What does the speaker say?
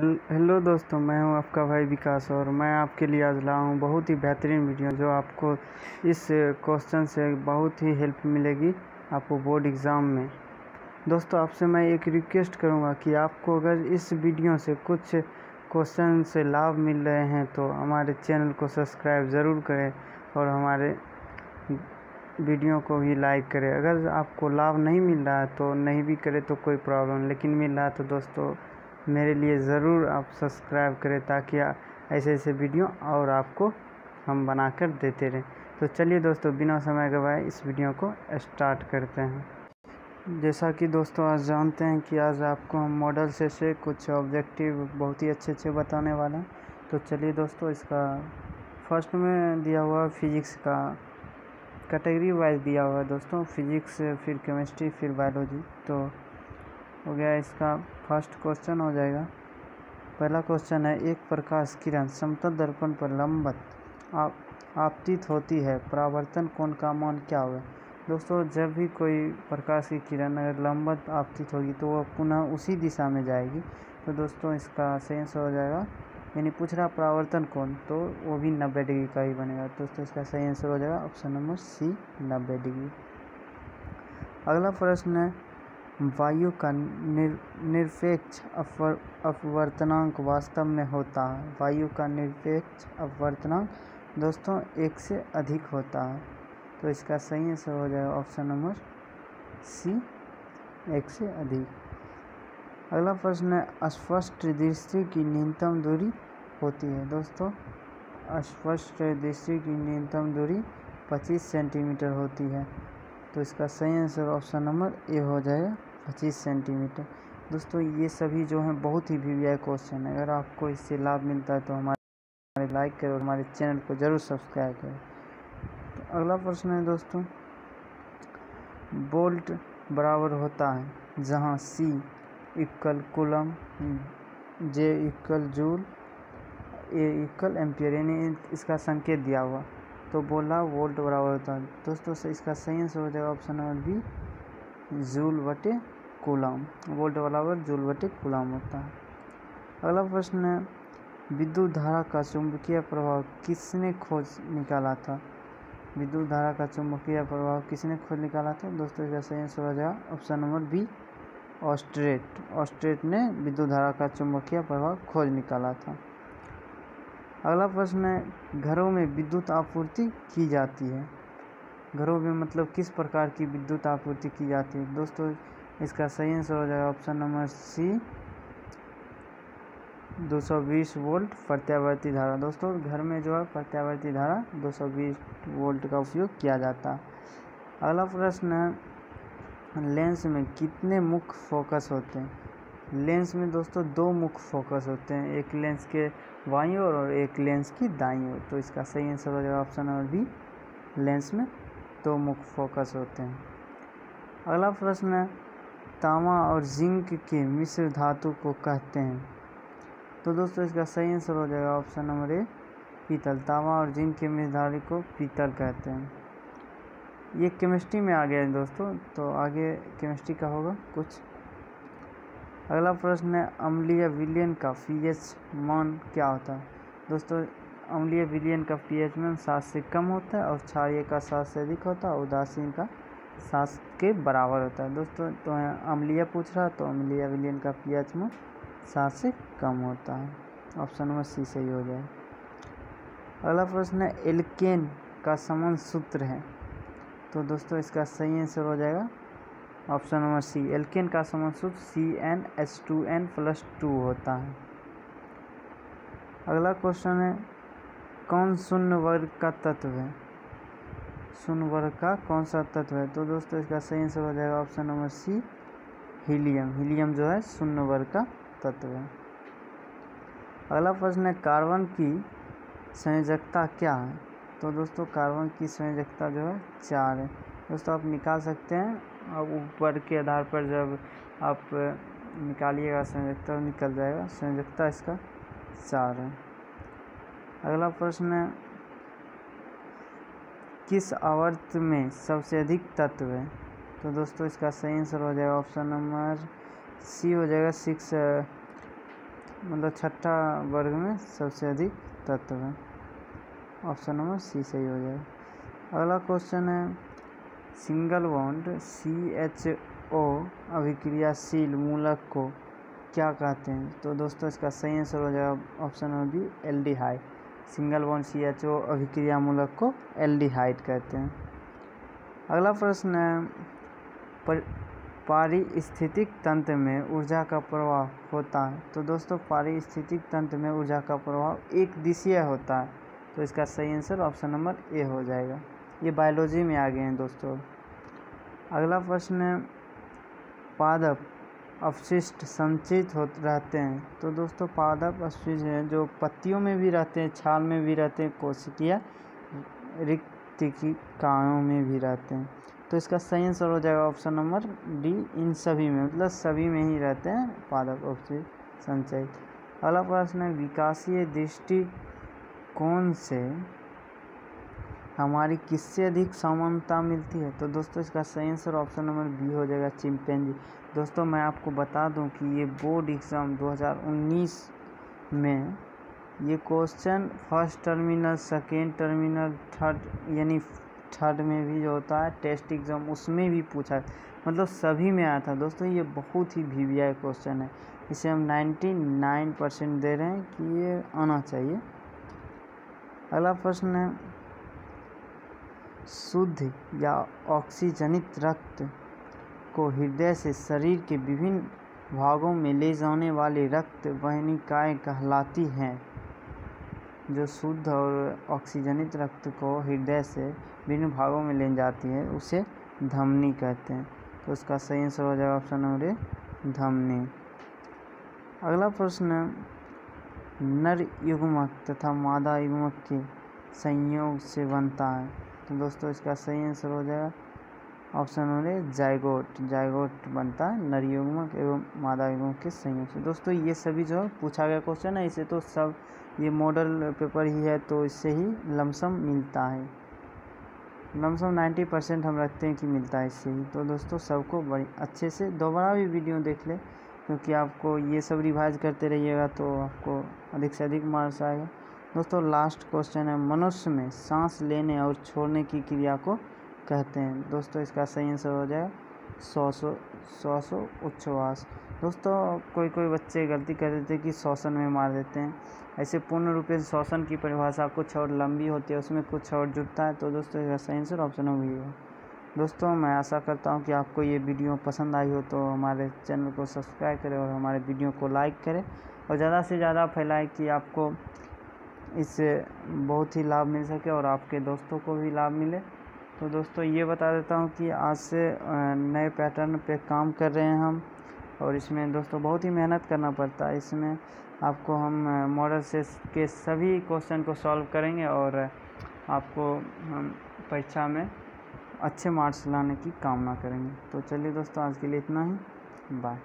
Hello- दोस्तों, मैं हूँ आपका भाई विकास और मैं आपके लिए आज लाया हूँ बहुत ही बेहतरीन वीडियो जो आपको इस क्वेश्चन से बहुत ही हेल्प मिलेगी आपको बोर्ड एग्ज़ाम में। दोस्तों, आपसे मैं एक रिक्वेस्ट करूँगा कि आपको अगर इस वीडियो से कुछ क्वेश्चन से लाभ मिल रहे हैं तो हमारे चैनल को सब्सक्राइब ज़रूर करें और हमारे वीडियो को भी लाइक करें। अगर आपको लाभ नहीं मिल रहा है तो नहीं भी करें तो कोई प्रॉब्लम, लेकिन मिल रहा है तो दोस्तों मेरे लिए ज़रूर आप सब्सक्राइब करें ताकि ऐसे ऐसे वीडियो और आपको हम बनाकर देते रहें। तो चलिए दोस्तों, बिना समय गवाए इस वीडियो को स्टार्ट करते हैं। जैसा कि दोस्तों आज जानते हैं कि आज आपको हम मॉडल से से कुछ ऑब्जेक्टिव बहुत ही अच्छे अच्छे बताने वाले हैं। तो चलिए दोस्तों, इसका फ़र्स्ट में दिया हुआ फिजिक्स का कैटेगरी वाइज दिया हुआ है दोस्तों, फिजिक्स, फिर केमिस्ट्री, फिर बायोलॉजी। तो हो गया इसका फ़र्स्ट क्वेश्चन हो जाएगा। पहला क्वेश्चन है, एक प्रकाश किरण समतल दर्पण पर लंबत आप, आपतित होती है। परावर्तन कोण का मान क्या होगा? दोस्तों, जब भी कोई प्रकाश की किरण अगर लंबत आपतित होगी तो वह पुनः उसी दिशा में जाएगी। तो दोस्तों, इसका आंसर हो जाएगा। यानी पूछ रहा परावर्तन कोण तो वो भी नब्बे डिग्री का ही बनेगा। दोस्तों, इसका सही आंसर हो जाएगा। ऑप्शन नंबर सी नब्बे डिग्री। अगला प्रश्न है वायु का निर, निरपेक्ष अपवर्तनांक वास्तव में होता है। वायु का निरपेक्ष अपवर्तनांक दोस्तों एक से अधिक होता है। तो इसका सही आंसर हो जाएगा ऑप्शन नंबर सी एक से अधिक। अगला प्रश्न है अस्पष्ट दृष्टि की न्यूनतम दूरी होती है। दोस्तों अस्पष्ट दृष्टि की न्यूनतम दूरी 25 सेंटीमीटर होती है। तो इसका सही आंसर ऑप्शन नंबर ए हो जाएगा। 25 सेंटीमीटर। दोस्तों, ये सभी जो हैं बहुत ही वी क्वेश्चन है। अगर आपको इससे लाभ मिलता है तो हमारे लाइक करें और हमारे चैनल को ज़रूर सब्सक्राइब करें। तो अगला प्रश्न है दोस्तों, बोल्ट बराबर होता है जहाँ C equal coulomb J equal joule A equal ampere, यानी इसका संकेत दिया हुआ। तो बोला वोल्ट बराबर होता है। दोस्तों, इसका सही आंसर हो जाएगा ऑप्शन नंबर बी, जूल बटे कूलम, वोल्ट बराबर जूल बटे कूलम होता है। अगला प्रश्न है, विद्युत धारा का चुंबकीय प्रभाव किसने खोज निकाला था? विद्युत धारा का चुंबकीय प्रभाव किसने खोज निकाला था? दोस्तों इसका सही आंसर हो जाएगा ऑप्शन नंबर बी, ऑस्ट्रेट। ऑस्ट्रेट ने विद्युत धारा का चुंबकीय प्रभाव खोज निकाला था। अगला प्रश्न है, घरों में विद्युत आपूर्ति की जाती है? घरों में मतलब किस प्रकार की विद्युत आपूर्ति की जाती है? दोस्तों इसका सही आंसर हो जाएगा ऑप्शन नंबर सी। 220 वोल्ट प्रत्यावर्ती धारा। दोस्तों, घर में जो है प्रत्यावर्ती धारा 220 वोल्ट का उपयोग किया जाता। है अगला प्रश्न है, लेंस में कितने मुख्य फोकस होते हैं? लेंस में दोस्तों दो मुख्य फोकस होते हैं, एक लेंस के बाई ओर और एक लेंस की दाई ओर। तो इसका सही आंसर हो जाएगा ऑप्शन नंबर बी, लेंस में दो मुख्य फोकस होते हैं। अगला प्रश्न है तांबा और जिंक के मिश्र धातु को कहते हैं। तो दोस्तों, इसका सही आंसर हो जाएगा ऑप्शन नंबर ए, पीतल। तांबा और जिंक के मिश्र धातु को पीतल कहते हैं। ये केमिस्ट्री में आ गया है दोस्तों तो आगे केमिस्ट्री का होगा कुछ। अगला प्रश्न है, अम्लीय विलियन का पीएच मान क्या होता है? दोस्तों, अम्लीय विलियन का पीएच मान सात से कम होता है और क्षारीय का सात से अधिक होता है, उदासीन का सात के बराबर होता है। दोस्तों तो अम्लीय पूछ रहा तो अम्लीय विलियन का पीएच में सात से कम होता है। ऑप्शन नंबर सी सही हो जाए अगला प्रश्न है, एल्केन का समान सूत्र है। तो दोस्तों, इसका सही आंसर हो जाएगा। ऑप्शन नंबर सी एल्केन का समान सूत्र C N H two N plus two होता है। अगला क्वेश्चन है, कौन शून्य वर्ग का तत्व है? शून्य वर्ग का कौन सा तत्व है? तो दोस्तों, इसका सही आंसर हो जाएगा option number C helium. Helium जो है शून्य वर्ग का तत्व है। अगला प्रश्न है, कार्बन की संयोजकता क्या है? तो दोस्तों, कार्बन की संयोजकता जो है चार है। दोस्तों, आप निकाल सकते हैं। अब ऊपर के आधार पर जब आप निकालिएगा संयोजकता निकल जाएगा। संयोजकता इसका चार है। अगला प्रश्न है किस आवर्त में सबसे अधिक तत्व है? तो दोस्तों, इसका सही आंसर हो जाएगा ऑप्शन नंबर सी हो जाएगा सिक्स मतलब छठा वर्ग में सबसे अधिक तत्व है। ऑप्शन नंबर सी सही हो जाएगा। अगला क्वेश्चन है single bond C H O अभिक्रियाशील मूलक को क्या कहते हैं? तो दोस्तों, इसका सही आंसर हो जाएगा option number B aldehyde single bond C H O अभिक्रिया मूलक को एल्डिहाइड कहते हैं। अगला प्रश्न है पारिस्थितिक तंत्र में ऊर्जा का प्रवाह होता है। तो दोस्तों, पारिस्थितिक तंत्र में ऊर्जा का प्रवाह एक दिशीय होता है। तो इसका सही आंसर ऑप्शन नंबर ए हो जाएगा। ये बायोलॉजी में आ गए हैं दोस्तों। अगला प्रश्न है, पादप अवशिष्ट संचित हो रहते हैं। तो दोस्तों, पादप अवशिष्ट हैं, जो पत्तियों में भी रहते हैं, छाल में भी रहते हैं, कोशिकिया रिक्तिकाओं में भी रहते हैं। तो इसका सही आंसर हो जाएगा ऑप्शन नंबर डी, इन सभी में मतलब सभी में ही रहते हैं पादप अवशिष्ट संचयित। अगला प्रश्न है, विकासीय दृष्टिकोण से हमारी किससे अधिक समानता मिलती है? तो दोस्तों, इसका सही आंसर ऑप्शन नंबर बी हो जाएगा चिंपेंजी दोस्तों, मैं आपको बता दूँ कि ये बोर्ड एग्ज़ाम 2019 में ये question first terminal second terminal third यानी थर्ड में भी जो होता है टेस्ट एग्ज़ाम उसमें भी पूछा मतलब सभी में आया था। दोस्तों, ये बहुत ही वी क्वेश्चन है। इसे हम 99 परसेंट दे रहे हैं कि ये आना चाहिए। अगला प्रश्न है। शुद्ध या ऑक्सीजनित रक्त को हृदय से शरीर के विभिन्न भागों में ले जाने वाली रक्त वाहिनिकाएँ कहलाती हैं, जो शुद्ध और ऑक्सीजनित रक्त को हृदय से विभिन्न भागों में ले जाती है, उसे धमनी कहते हैं। तो उसका सही आंसर हो जाएगा ऑप्शन नंबर ए, धमनी। अगला प्रश्न, नर युग्मक तथा मादा युग्मक के संयोग से बनता है। तो दोस्तों इसका सही आंसर हो जाएगा। Option number zygote. जायगोट बनता है नर युग्मक एवं मादा युग्मक के संयोग से दोस्तों ये सभी जो है पूछा गया क्वेश्चन है, इसे तो सब ये मॉडल पेपर ही है तो इससे ही लमसम मिलता है। लमसम नाइन्टी परसेंट हम रखते हैं कि मिलता है इससे ही। तो दोस्तों सबको बड़ी अच्छे से दोबारा भी वीडियो देख ले, क्योंकि आपको ये सब रिवाइज करते रहिएगा तो आपको अधिक से अधिक मार्क्स आएगा। दोस्तों लास्ट क्वेश्चन है। मनुष्य में सांस लेने और छोड़ने की क्रिया को कहते हैं। दोस्तों, इसका सही आंसर हो जाए सौ सौ सौ सौ उच्छ्वास। दोस्तों, कोई कोई बच्चे गलती कर देते हैं कि श्वसन में मार देते हैं। ऐसे पूर्ण रूप से श्वसन की परिभाषा कुछ और लंबी होती है, उसमें कुछ और जुड़ता है। तो दोस्तों, इसका सही आंसर ऑप्शन हो गई दोस्तों, मैं आशा करता हूँ कि आपको ये वीडियो पसंद आई हो। तो हमारे चैनल को सब्सक्राइब करें और हमारे वीडियो को लाइक करें। और ज़्यादा से ज़्यादा फैलाएँ कि आपको इससे बहुत ही लाभ मिल सके और आपके दोस्तों को भी लाभ मिले। तो दोस्तों, ये बता देता हूँ कि आज से नए पैटर्न पे काम कर रहे हैं हम और इसमें दोस्तों बहुत ही मेहनत करना पड़ता है। इसमें आपको हम मॉडल से, के सभी क्वेश्चन को सॉल्व करेंगे और आपको हम परीक्षा में अच्छे मार्क्स लाने की कामना करेंगे। तो चलिए दोस्तों, आज के लिए इतना ही। बाय।